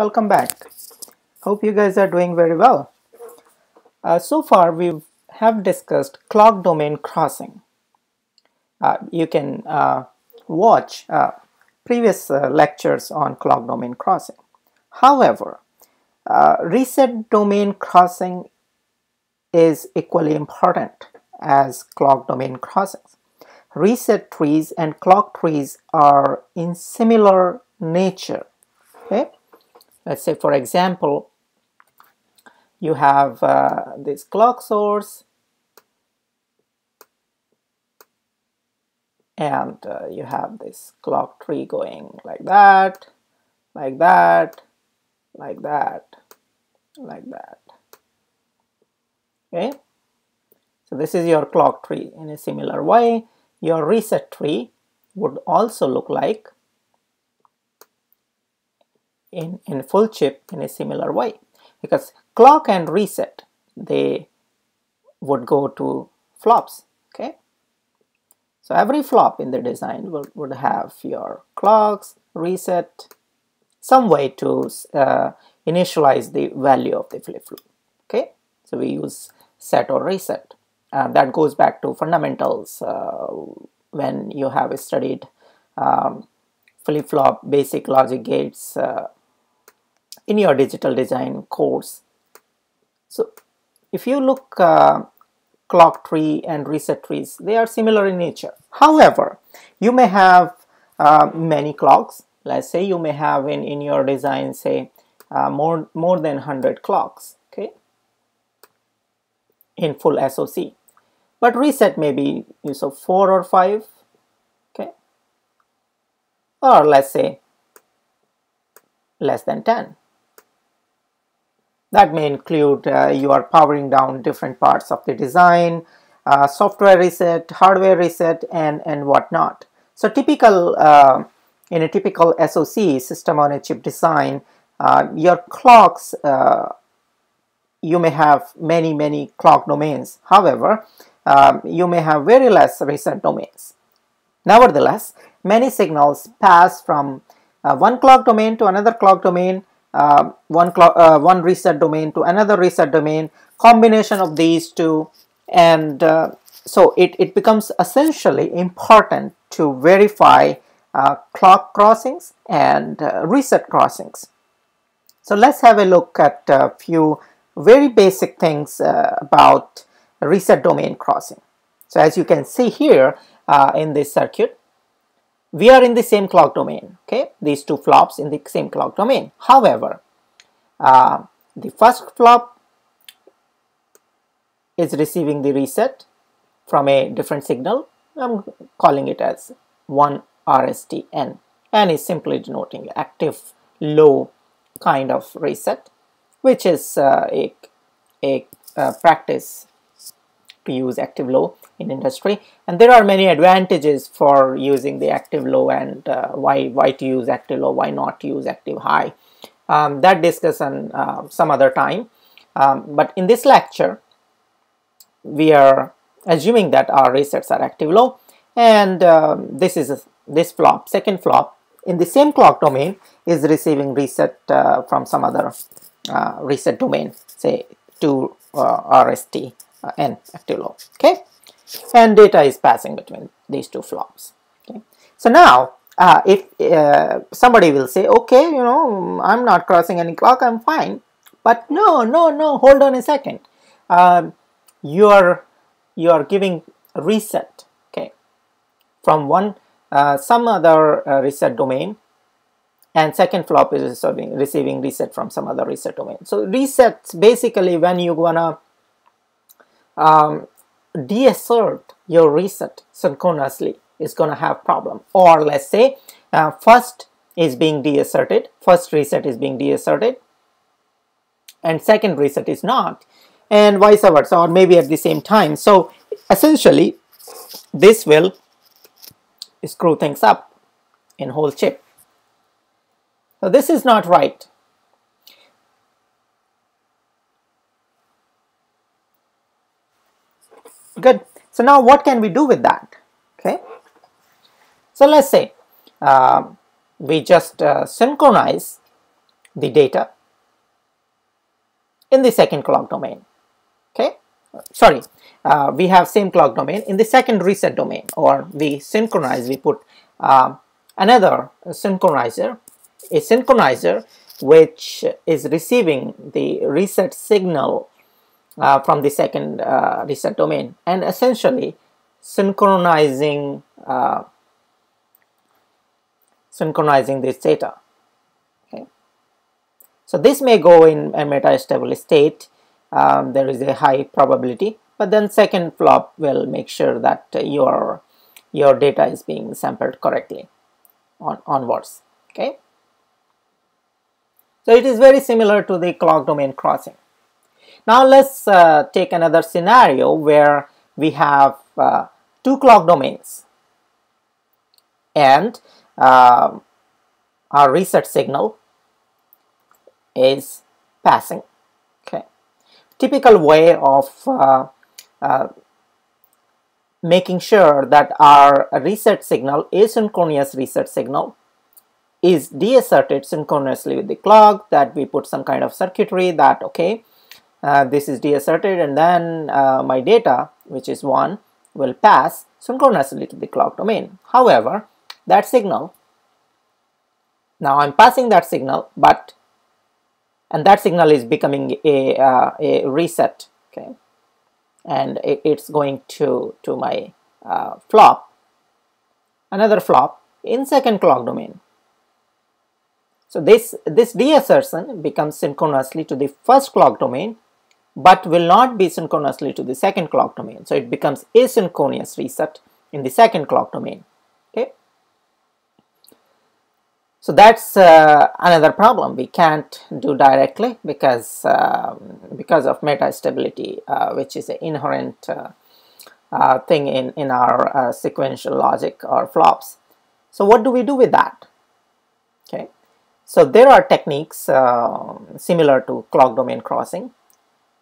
welcome back. Hope you guys are doing very well. Uh, so far we have discussed clock domain crossing. Uh, you can uh, watch uh, previous uh, lectures on clock domain crossing. However, uh, reset domain crossing is equally important as clock domain crossings. Reset trees and clock trees are in similar nature. Okay, let's say for example, you have uh, this clock source and uh, you have this clock tree going like that, like that, like that, like that. Okay, so this is your clock tree in a similar way. Your reset tree would also look like in, in full chip in a similar way. Because clock and reset they would go to flops okay? So every flop in the design would, would have your clocks reset some way to uh, initialize the value of the flip-flop okay? So we use set or reset. And that goes back to fundamentals uh, when you have studied um, flip-flop basic logic gates uh, in your digital design course. So if you look uh, clock tree and reset trees, they are similar in nature. However, you may have uh, many clocks. Let's say you may have in, in your design, say, uh, more, more than 100 clocks, okay, in full SOC. But reset may be of 4 or 5, okay, or let's say less than 10. That may include uh, you are powering down different parts of the design, uh, software reset, hardware reset, and, and whatnot. So typical, uh, in a typical SoC, system on a chip design, your clocks, you may have many, many clock domains. However, um, you may have very less reset domains. Nevertheless, many signals pass from uh, one clock domain to another clock domain uh, one, uh, one reset domain to another reset domain, combination of these two, and uh, so it, it becomes essentially important to verify uh, clock crossings and uh, reset crossings. So let's have a look at a few very basic things uh, about reset domain crossing. So as you can see here in this circuit, we are in the same clock domain okay? These two flops in the same clock domain. However uh, the first flop is receiving the reset from a different signal. I'm calling it as 1 RSTN and is simply denoting active low kind of reset which is uh, a, a, a uh, practice use active low in industry. And there are many advantages for using the active low and uh, why why to use active low why not use active high. Um, that discussion uh, some other time. Um, but in this lecture we are assuming that our resets are active low. And um, this is a, this flop second flop in the same clock domain is receiving reset uh, from some other uh, reset domain say to uh, RST uh, n active low okay and data is passing between these two flops. Okay. So now uh, if uh, somebody will say, okay, you know, I'm not crossing any clock, I'm fine. But no, no, no, hold on a second. Um, you are you are giving reset, okay, from one uh, some other uh, reset domain, and second flop is receiving, receiving reset from some other reset domain. So resets basically when you wanna um, deassert your reset synchronously is going to have problem. Or let's say uh, first is being deasserted first reset is being deasserted and second reset is not and vice versa or maybe at the same time. So essentially this will screw things up in whole chip. So this is not right good so now what can we do with that okay so let's say uh, we just uh, synchronize the data in the second clock domain. Okay, sorry, uh, we have same clock domain in the second reset domain, or we synchronize. We put uh, another synchronizer, a synchronizer which is receiving the reset signal uh, from the second uh, reset domain, and essentially synchronizing uh, synchronizing this data. Okay. So this may go in a metastable state. Um, there is a high probability, but then second flop will make sure that your your data is being sampled correctly on onwards. Okay. So it is very similar to the clock domain crossing. Now let's uh, take another scenario where we have uh, two clock domains and uh, our reset signal is passing. Okay, typical way of uh, uh, making sure that our reset signal, asynchronous reset signal, is deasserted synchronously with the clock. That we put some kind of circuitry that okay, uh, this is deasserted, and then uh, my data, which is one, will pass synchronously to the clock domain. However, that signal, now I'm passing that signal, but and that signal is becoming a, uh, a reset, okay, and it, it's going to, to my uh, flop, another flop in second clock domain. So this, this deassertion becomes synchronously to the first clock domain but will not be synchronously to the second clock domain. So it becomes asynchronous reset in the second clock domain. Okay. So that's uh, another problem we can't do directly because um, because of metastability, uh, which is an inherent uh, uh thing in in our uh, sequential logic or flops. So what do we do with that? Okay. So there are techniques uh, similar to clock domain crossing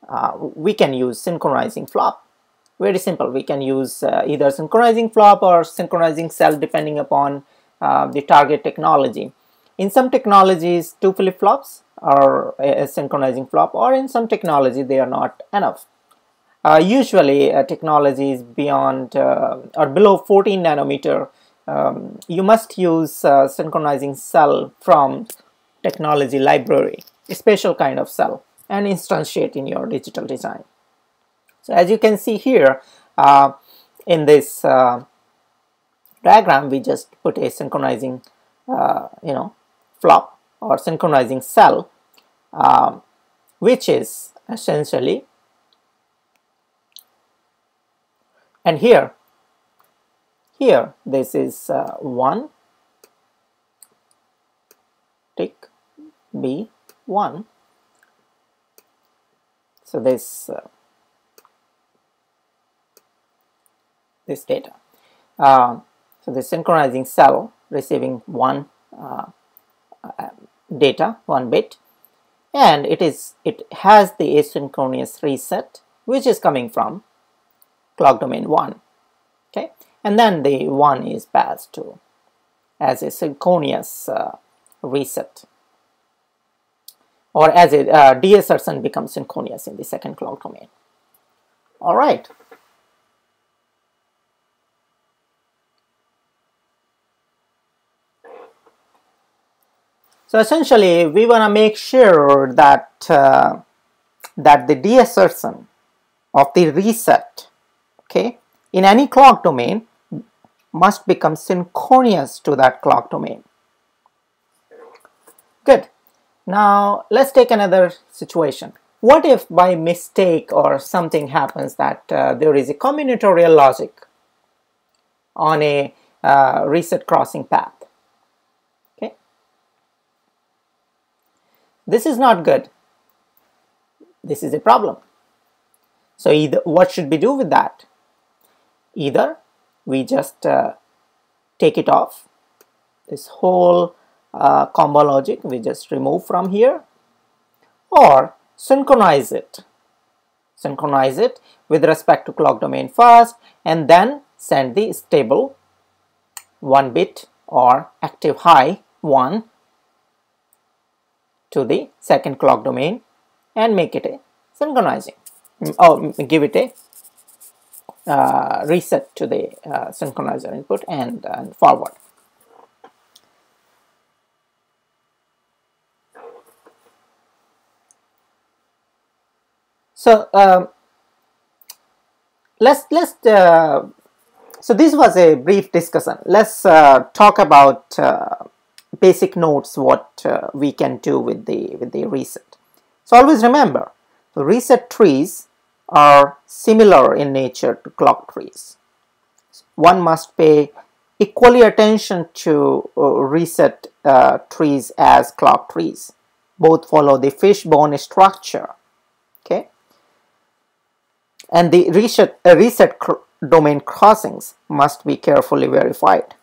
uh, we can use synchronizing flop. Very simple. We can use uh, either synchronizing flop or synchronizing cell depending upon uh, the target technology. In some technologies, two flip-flops are a synchronizing flop or in some technology they are not enough. Uh, usually uh, technologies beyond uh, or below 14 nanometer um, you must use synchronizing cell from technology library a special kind of cell and instantiate in your digital design. So as you can see here uh, in this uh, diagram, we just put a synchronizing, uh, you know, flop or synchronizing cell, um, which is essentially, and here, here this is uh, one tick B1 so this uh, this data. Uh, so the synchronizing cell receiving one uh, uh, data, one bit, and it is it has the asynchronous reset which is coming from clock domain one. Okay, and then the one is passed to as a synchronous uh, reset or as a uh, deassertion becomes synchronous in the second clock domain. All right. So essentially, we want to make sure that uh, that the deassertion of the reset, okay, in any clock domain must become synchronous to that clock domain. Good. Now let's take another situation. What if by mistake or something happens that uh, there is a combinatorial logic on a uh, reset crossing path? Okay, this is not good. This is a problem. So either what should we do with that? Either we just uh, take it off, this whole uh, combo logic we just remove from here or synchronize it synchronize it with respect to clock domain first and then send the stable 1 bit or active high 1 to the second clock domain and make it a synchronizing or give it a uh, reset to the uh, synchronizer input and, and forward. So um, let's let's uh, so this was a brief discussion. Let's uh, talk about uh, basic notes what uh, we can do with the with the reset. So always remember the reset trees are similar in nature to clock trees. One must pay equally attention to uh, reset uh, trees as clock trees. Both follow the fishbone structure. And the reset, uh, reset domain crossings must be carefully verified.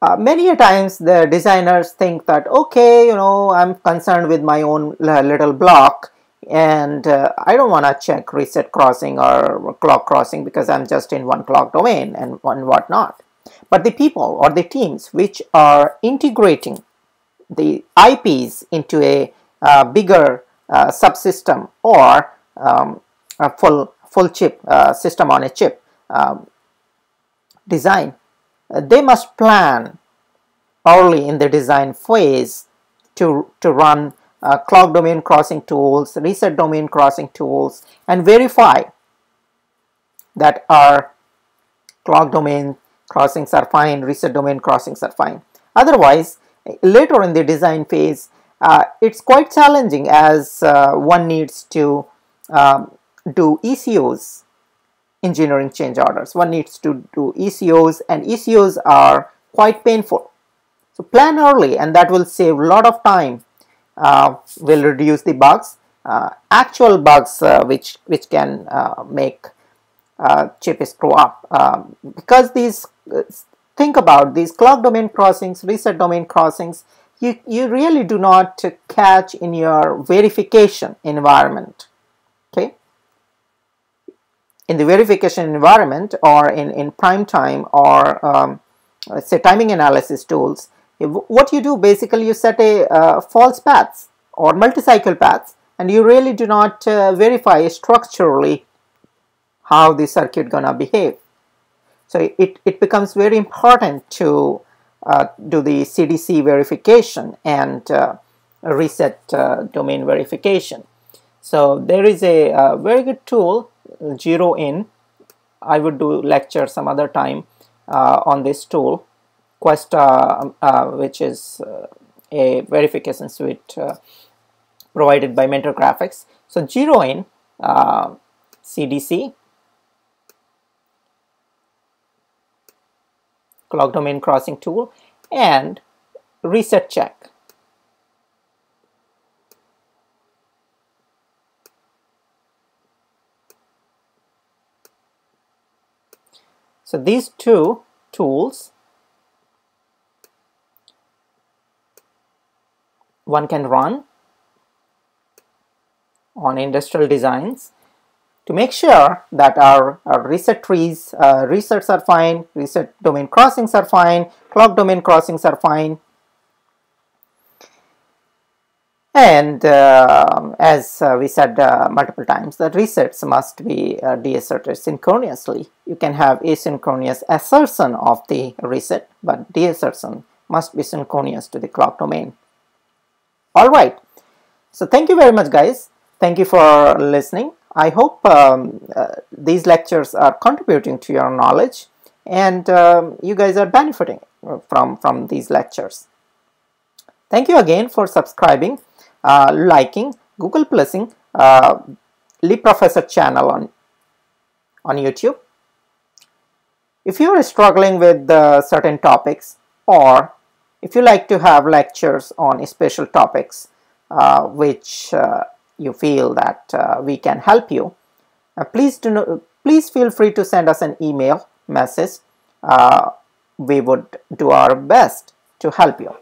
Uh, many a times the designers think that okay you know I'm concerned with my own little block and uh, I don't want to check reset crossing or clock crossing because I'm just in one clock domain and one whatnot. But the people or the teams which are integrating the IPs into a uh, bigger subsystem or um, a full full chip uh, system on a chip um, design, uh, they must plan early in the design phase to, to run uh, clock domain crossing tools, reset domain crossing tools, and verify that our clock domain crossings are fine, reset domain crossings are fine. Otherwise, later in the design phase, uh, it's quite challenging as uh, one needs to um, do ECOs, engineering change orders. One needs to do ECOs and ECOs are quite painful. So plan early and that will save a lot of time, uh, will reduce the bugs, uh, actual bugs uh, which, which can uh, make chip is screw up. Um, because these, think about these clock domain crossings, reset domain crossings, you, you really do not catch in your verification environment. Okay. In the verification environment or in, in PrimeTime or um, say timing analysis tools, what you do basically you set a uh, false paths or multi-cycle paths and you really do not uh, verify structurally how the circuit gonna behave. So it, it becomes very important to Uh, do the CDC verification and uh, reset uh, domain verification. So there is a, a, very good tool, Zero In. I would do lecture some other time uh, on this tool, Quest, um, which is a verification suite provided by Mentor Graphics. So Zero In uh, CDC clock domain crossing tool and reset check. So these two tools one can run on industrial designs to make sure that our, our reset trees, uh, resets are fine, reset domain crossings are fine, clock domain crossings are fine. And uh, as uh, we said uh, multiple times, the resets must be uh, deasserted synchronously. You can have asynchronous assertion of the reset, but deassertion must be synchronous to the clock domain. All right. So thank you very much, guys. Thank you for listening. I hope um, uh, these lectures are contributing to your knowledge and um, you guys are benefiting from, from these lectures. Thank you again for subscribing, uh, liking, Google Plusing uh, LEPROFESSEUR channel on, on YouTube. If you are struggling with uh, certain topics or if you like to have lectures on special topics uh, which uh, you feel that uh, we can help you, uh, please do not, please feel free to send us an email message. Uh, we would do our best to help you.